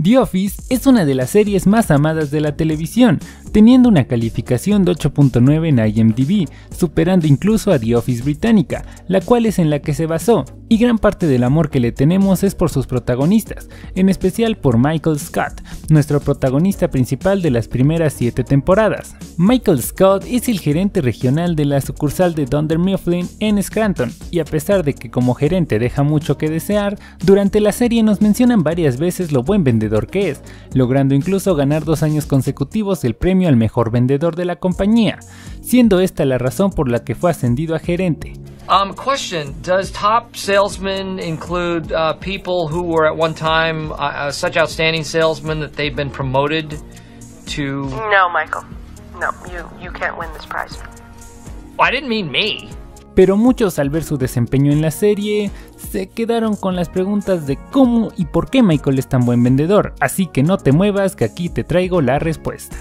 The Office es una de las series más amadas de la televisión, teniendo una calificación de 8.9 en IMDb, superando incluso a The Office británica, la cual es en la que se basó, y gran parte del amor que le tenemos es por sus protagonistas, en especial por Michael Scott, nuestro protagonista principal de las primeras 7 temporadas. Michael Scott es el gerente regional de la sucursal de Dunder Mifflin en Scranton, y a pesar de que como gerente deja mucho que desear, durante la serie nos mencionan varias veces lo buen vendedor que es, logrando incluso ganar dos años consecutivos el premio al mejor vendedor de la compañía, siendo esta la razón por la que fue ascendido a gerente. Um, question: Does top salesmen include uh, people who were at one time uh, uh, such outstanding salesmen that they've been promoted to? No, Michael. No, you you can't win this prize. I didn't mean me. pero muchos al ver su desempeño en la serie se quedaron con las preguntas de cómo y por qué Michael es tan buen vendedor, así que no te muevas que aquí te traigo la respuesta.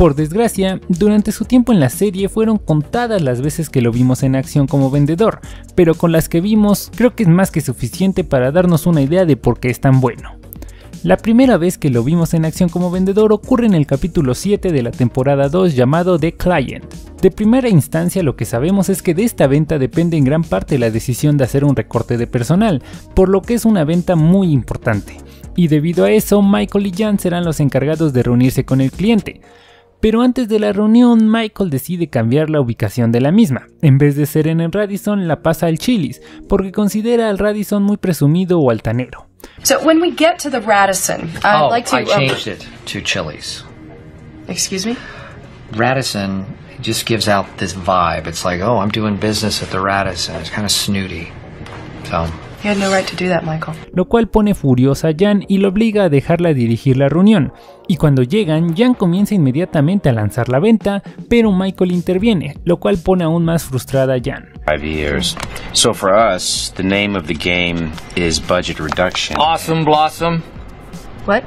Por desgracia, durante su tiempo en la serie fueron contadas las veces que lo vimos en acción como vendedor, pero con las que vimos creo que es más que suficiente para darnos una idea de por qué es tan bueno. La primera vez que lo vimos en acción como vendedor ocurre en el capítulo 7 de la temporada 2 llamado The Client. De primera instancia lo que sabemos es que de esta venta depende en gran parte la decisión de hacer un recorte de personal, por lo que es una venta muy importante. Y debido a eso, Michael y Jan serán los encargados de reunirse con el cliente. Pero antes de la reunión, Michael decide cambiar la ubicación de la misma. En vez de ser en el Radisson, la pasa al Chili's, porque considera al Radisson muy presumido o altanero. So when we get to the Radisson, I'd oh, like to. I uh, changed it to Chili's. excuse me. Radisson just gives out this vibe. It's like, oh, I'm doing business at the Radisson. It's kind of snooty. So no right to do that, Michael. lo cual pone furiosa a Jan y lo obliga a dejarla dirigir la reunión. Y cuando llegan, Jan comienza inmediatamente a lanzar la venta, pero Michael interviene, lo cual pone aún más frustrada a Jan. Five years. So for us, the name of the game is budget reduction. awesome blossom. What?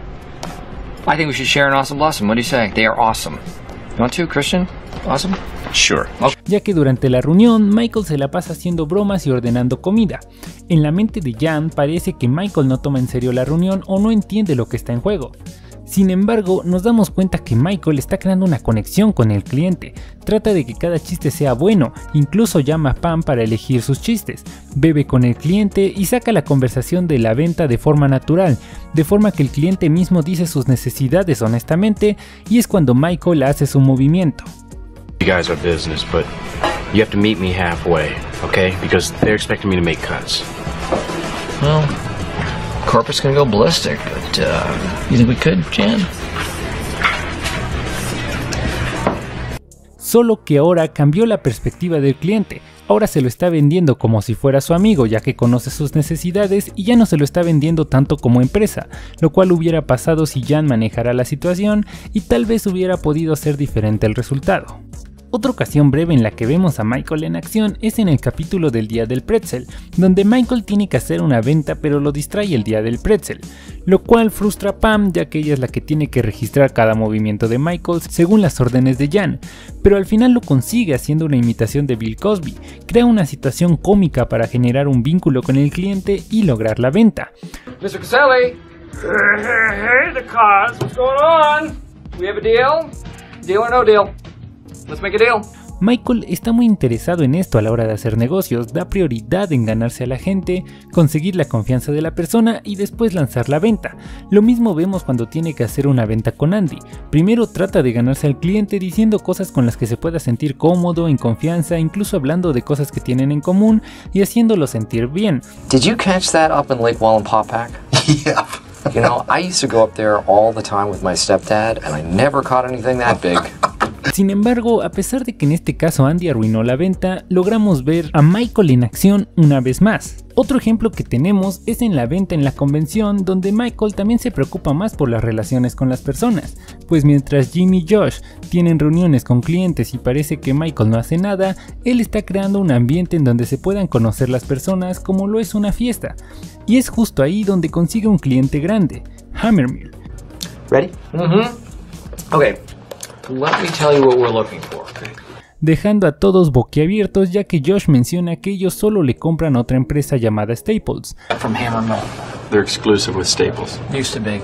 I think we should share an awesome blossom. What do you say? They are awesome. You want to, Christian? Awesome. Sure. ya que durante la reunión Michael se la pasa haciendo bromas y ordenando comida. En la mente de Jan parece que Michael no toma en serio la reunión o no entiende lo que está en juego. Sin embargo, nos damos cuenta que Michael está creando una conexión con el cliente, trata de que cada chiste sea bueno, incluso llama a Pam para elegir sus chistes, bebe con el cliente y saca la conversación de la venta de forma natural, de forma que el cliente mismo dice sus necesidades honestamente y es cuando Michael hace su movimiento. You guys are business, but you have to meet me halfway, okay? Because they're expecting me to make cuts. Well, gonna go ballistic, but uh, you think we could, Jan? Solo que ahora cambió la perspectiva del cliente. Ahora se lo está vendiendo como si fuera su amigo, ya que conoce sus necesidades y ya no se lo está vendiendo tanto como empresa, lo cual hubiera pasado si Jan manejara la situación y tal vez hubiera podido ser diferente el resultado. Otra ocasión breve en la que vemos a Michael en acción es en el capítulo del día del pretzel, donde Michael tiene que hacer una venta pero lo distrae el día del pretzel, lo cual frustra a Pam ya que ella es la que tiene que registrar cada movimiento de Michael según las órdenes de Jan, pero al final lo consigue haciendo una imitación de Bill Cosby, crea una situación cómica para generar un vínculo con el cliente y lograr la venta. Mr. Caselli. Hey, the cars. What's going on? We have a deal? Deal or no deal? Let's make a deal. Michael está muy interesado en esto a la hora de hacer negocios, da prioridad en ganarse a la gente, conseguir la confianza de la persona y después lanzar la venta. Lo mismo vemos cuando tiene que hacer una venta con Andy. Primero trata de ganarse al cliente diciendo cosas con las que se pueda sentir cómodo, en confianza, incluso hablando de cosas que tienen en común y haciéndolo sentir bien. Did you catch that up in Lake Wallenpaupack? Yep. You know, I used to go up there all the time with my stepdad, and I never caught anything that big. Sin embargo, a pesar de que en este caso Andy arruinó la venta, logramos ver a Michael en acción una vez más. Otro ejemplo que tenemos es en la venta en la convención donde Michael también se preocupa más por las relaciones con las personas, pues mientras Jimmy y Josh tienen reuniones con clientes y parece que Michael no hace nada, él está creando un ambiente en donde se puedan conocer las personas como lo es una fiesta. Y es justo ahí donde consigue un cliente grande, Hammermill, Ready? Mm-hmm. Okay. Let me tell you what we're looking for. Okay. dejando a todos boquiabiertos ya que Josh menciona que ellos solo le compran a otra empresa llamada Staples. From Hammer Mill. They're exclusive with Staples. Used to be.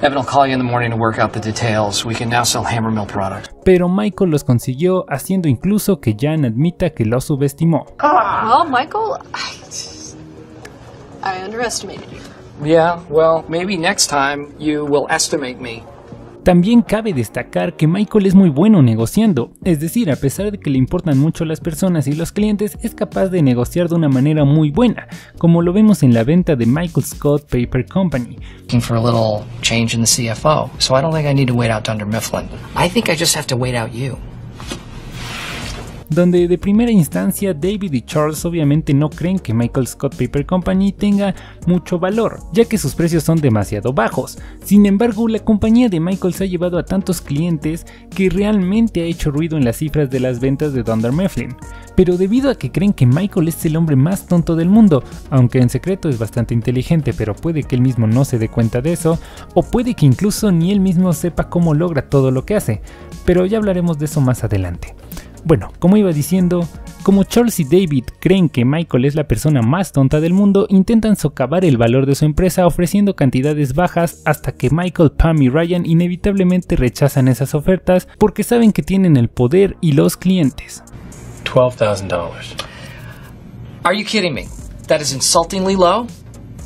Evan will call you in the morning to work out the details. We can now sell Hammer Mill products. Pero Michael los consiguió haciendo incluso que Jan admita que lo subestimó. Well, Michael, I, I underestimated you. Yeah, well, maybe next time you will estimate me. También cabe destacar que Michael es muy bueno negociando, es decir, a pesar de que le importan mucho las personas y los clientes, es capaz de negociar de una manera muy buena, como lo vemos en la venta de Michael Scott Paper Company. For a little change in the CFO, so I don't think I need to wait out Dunder Mifflin. I think I just have to wait out you. Donde de primera instancia David y Charles obviamente no creen que Michael Scott Paper Company tenga mucho valor, ya que sus precios son demasiado bajos. Sin embargo, la compañía de Michael se ha llevado a tantos clientes que realmente ha hecho ruido en las cifras de las ventas de Dunder Mifflin. Pero debido a que creen que Michael es el hombre más tonto del mundo, aunque en secreto es bastante inteligente, pero puede que él mismo no se dé cuenta de eso, o puede que incluso ni él mismo sepa cómo logra todo lo que hace, pero ya hablaremos de eso más adelante. Bueno, como iba diciendo, como Charles y David creen que Michael es la persona más tonta del mundo, intentan socavar el valor de su empresa ofreciendo cantidades bajas hasta que Michael, Pam y Ryan inevitablemente rechazan esas ofertas porque saben que tienen el poder y los clientes. $12,000. Are you kidding me? That is insultingly low.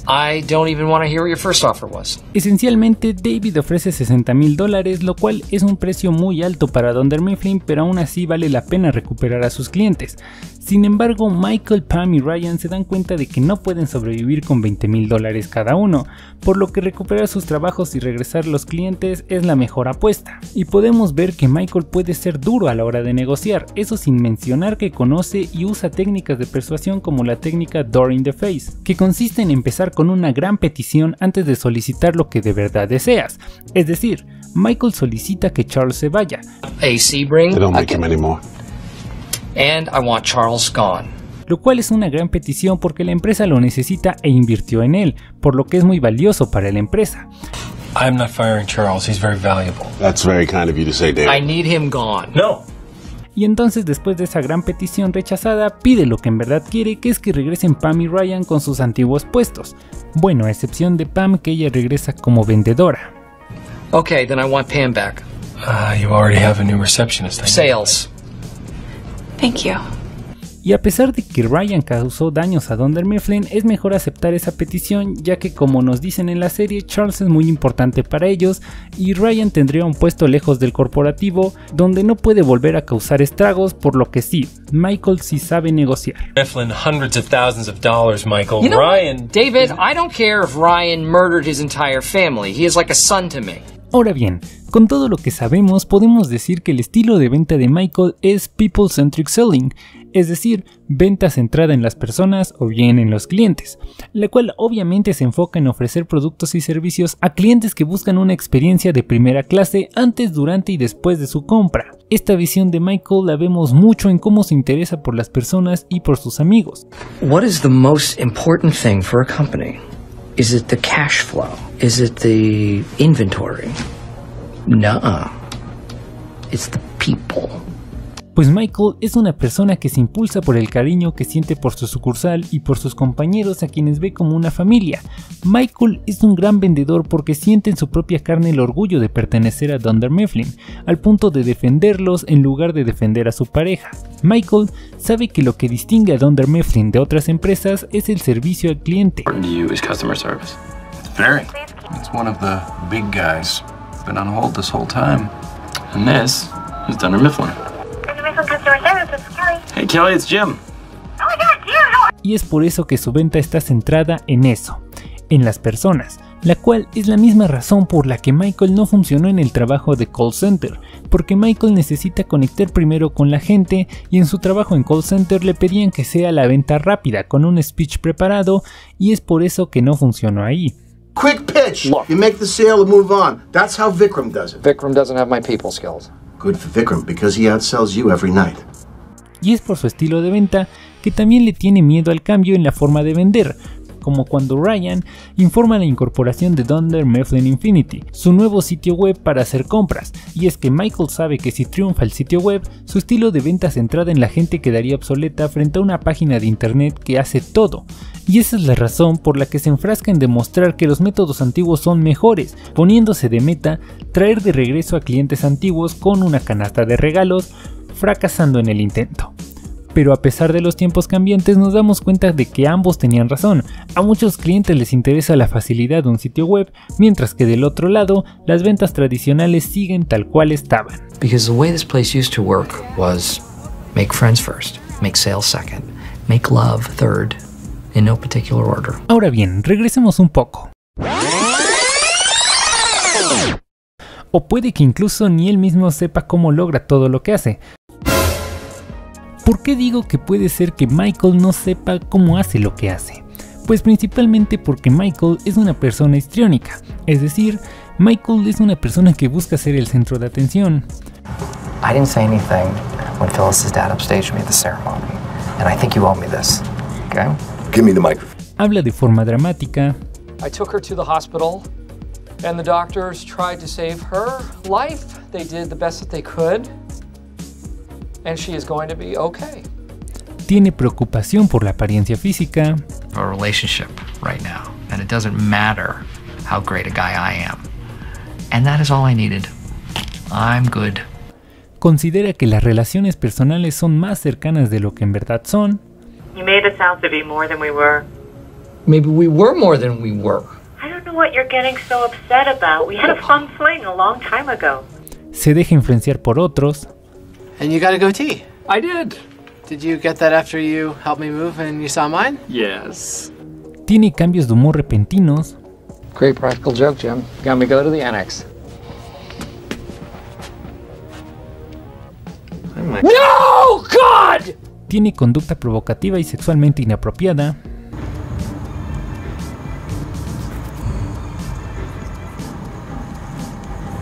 I don't even hear what your first offer was. Esencialmente, David ofrece 60 mil dólares, lo cual es un precio muy alto para Dunder Mifflin, pero aún así vale la pena recuperar a sus clientes. Sin embargo, Michael, Pam y Ryan se dan cuenta de que no pueden sobrevivir con 20 mil dólares cada uno, por lo que recuperar sus trabajos y regresar los clientes es la mejor apuesta. Y podemos ver que Michael puede ser duro a la hora de negociar, eso sin mencionar que conoce y usa técnicas de persuasión como la técnica Door in the Face, que consiste en empezar con una gran petición antes de solicitar lo que de verdad deseas. Es decir, Michael solicita que Charles se vaya, A Sebring. And I want Charles gone. lo cual es una gran petición porque la empresa lo necesita e invirtió en él, por lo que es muy valioso para la empresa. I'm not firing Charles. He's very valuable. That's very kind of you to say, I David. need him gone. No. Y entonces después de esa gran petición rechazada, pide lo que en verdad quiere, que es que regresen Pam y Ryan con sus antiguos puestos. Bueno, a excepción de Pam que ella regresa como vendedora. Okay, then I want Pam back. Uh, you already have a new receptionist. I know. Sales. Thank you. Y a pesar de que Ryan causó daños a Dunder Mifflin, es mejor aceptar esa petición, ya que como nos dicen en la serie, Charles es muy importante para ellos y Ryan tendría un puesto lejos del corporativo, donde no puede volver a causar estragos, por lo que sí, Michael sí sabe negociar. Mifflin, hundreds of thousands of dollars, Michael. You know what? Ryan. David, I don't care if Ryan murdered his entire family. He is like a son to me. Ahora bien, con todo lo que sabemos, podemos decir que el estilo de venta de Michael es people-centric selling, es decir, venta centrada en las personas o bien en los clientes, la cual obviamente se enfoca en ofrecer productos y servicios a clientes que buscan una experiencia de primera clase antes, durante y después de su compra. Esta visión de Michael la vemos mucho en cómo se interesa por las personas y por sus amigos. Is it the cash flow? Is it the inventory? Nuh-uh. It's the people. Pues Michael es una persona que se impulsa por el cariño que siente por su sucursal y por sus compañeros a quienes ve como una familia. Michael es un gran vendedor porque siente en su propia carne el orgullo de pertenecer a Dunder Mifflin, al punto de defenderlos en lugar de defender a su pareja. Michael sabe que lo que distingue a Dunder Mifflin de otras empresas es el servicio al cliente. Important to you is customer service. Very. It's one of the big guys. Been on hold this whole time. And this is Dunder Mifflin. Hey, Kelly, it's Jim. Oh my god, dude! y es por eso que su venta está centrada en eso, en las personas, la cual es la misma razón por la que Michael no funcionó en el trabajo de call center, porque Michael necesita conectar primero con la gente y en su trabajo en call center le pedían que sea la venta rápida con un speech preparado y es por eso que no funcionó ahí. Quick pitch. You make the sale and move on. That's how Vikram does it. Vikram doesn't have my people skills. Good for Vikram because he outsells you every night. Y es por su estilo de venta que también le tiene miedo al cambio en la forma de vender, como cuando Ryan informa la incorporación de Dunder Mifflin Infinity, su nuevo sitio web para hacer compras, y es que Michael sabe que si triunfa el sitio web, su estilo de venta centrada en la gente quedaría obsoleta frente a una página de internet que hace todo, y esa es la razón por la que se enfrasca en demostrar que los métodos antiguos son mejores, poniéndose de meta traer de regreso a clientes antiguos con una canasta de regalos, fracasando en el intento. Pero a pesar de los tiempos cambiantes nos damos cuenta de que ambos tenían razón. A muchos clientes les interesa la facilidad de un sitio web, mientras que del otro lado las ventas tradicionales siguen tal cual estaban. Because the way this place used to work was make friends first, make sales second, make love third, in no particular order. Ahora bien, regresemos un poco. O puede que incluso ni él mismo sepa cómo logra todo lo que hace. ¿Por qué digo que puede ser que Michael no sepa cómo hace lo que hace? Pues principalmente porque Michael es una persona histriónica, es decir, Michael es una persona que busca ser el centro de atención. I didn't say anything when Phyllis's dad upstaged me at the ceremony, and I think you owe me this. Okay? Give me the microphone. Habla de forma dramática, I took her to the hospital, and the doctors tried to save her life. They did the best that they could, and she is going to be okay. tiene preocupación por la apariencia física, A relationship right now, and it doesn't matter how great a guy I am. And that is all I needed. I'm good. considera que las relaciones personales son más cercanas de lo que en verdad son, You made us out to be more than we were. Maybe we were more than we were. I don't know what you're getting so upset about. We had a fun fling a long time ago. se deja influenciar por otros, And you got a goatee. I did. Did you get that after you helped me move and you saw mine? Yes. tiene cambios de humor repentinos, Great practical joke, Jim. Got me go to the annex. No, God! tiene conducta provocativa y sexualmente inapropiada,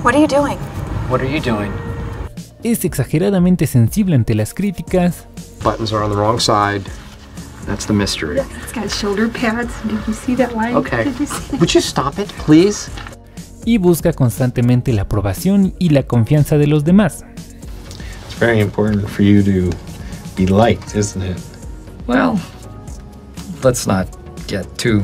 What are you doing? What are you doing? Es exageradamente sensible ante las críticas, Buttons are on the wrong side. That's the mystery. It's got shoulder pads. Did you see that line? Okay. Did you see Would you stop it, please? y busca constantemente la aprobación y la confianza de los demás. It's very important for you to be liked, isn't it? Well, let's not get too.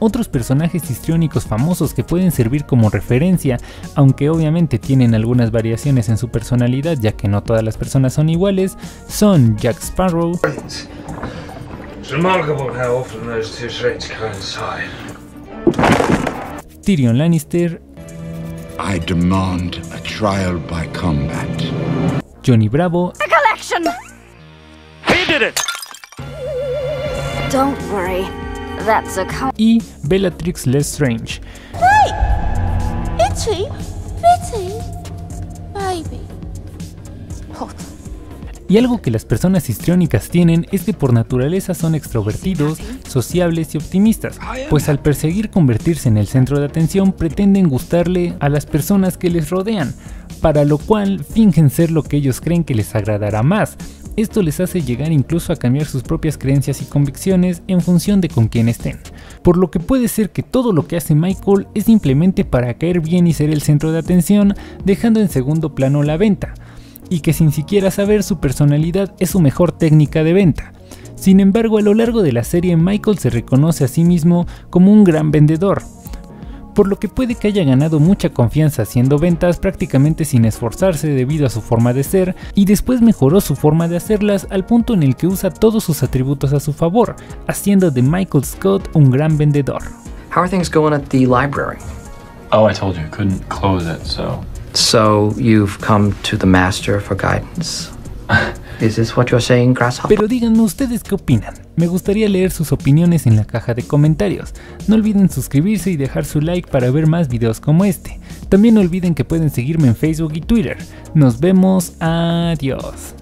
Otros personajes histriónicos famosos que pueden servir como referencia, aunque obviamente tienen algunas variaciones en su personalidad ya que no todas las personas son iguales, son Jack Sparrow, It's remarkable how often those two traits coincide. Tyrion Lannister, I demand a trial by combat. Johnny Bravo Recollection! He did it! Don't worry. That's a com- y Bellatrix Lestrange. Hey! Itchy! Bitty! Baby. Y algo que las personas histriónicas tienen es que por naturaleza son extrovertidos, sociables y optimistas, pues al perseguir convertirse en el centro de atención pretenden gustarle a las personas que les rodean, para lo cual fingen ser lo que ellos creen que les agradará más. Esto les hace llegar incluso a cambiar sus propias creencias y convicciones en función de con quién estén. Por lo que puede ser que todo lo que hace Michael es simplemente para caer bien y ser el centro de atención, dejando en segundo plano la venta y que sin siquiera saber su personalidad es su mejor técnica de venta. Sin embargo, a lo largo de la serie Michael se reconoce a sí mismo como un gran vendedor, por lo que puede que haya ganado mucha confianza haciendo ventas prácticamente sin esforzarse debido a su forma de ser, y después mejoró su forma de hacerlas al punto en el que usa todos sus atributos a su favor, haciendo de Michael Scott un gran vendedor. How are things going at the library? Oh, I told you I couldn't close it, so. So you've come to the master for guidance. Pero díganme ustedes qué opinan. Me gustaría leer sus opiniones en la caja de comentarios. No olviden suscribirse y dejar su like para ver más videos como este. También no olviden que pueden seguirme en Facebook y Twitter. Nos vemos. Adiós.